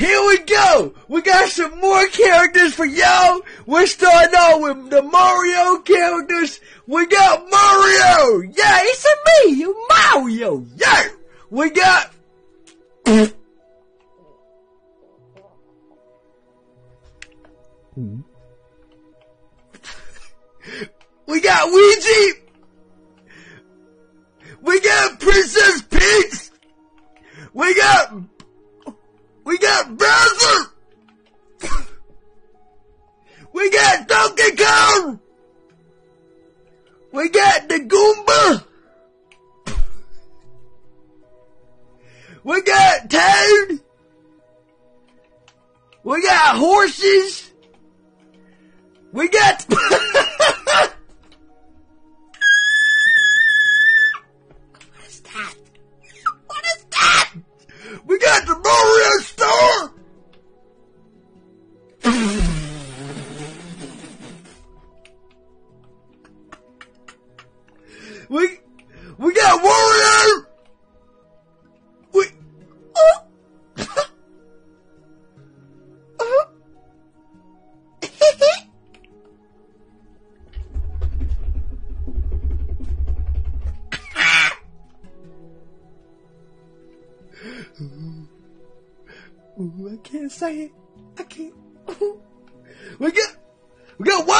Here we go. We got some more characters for y'all. We're starting off with the Mario characters. We got Mario. Yeah, it's a me, Mario. Yeah. We got. we got Luigi. We got Princess Peach. We got we got Bowser! we got Donkey Kong! We got the Goomba! We got Toad! We got horses! We got... what is that? What is that? We got the Mario we we got Wario! We oh. Uh-huh. Ooh, I can't say it. I can't. we got we got Waluigi!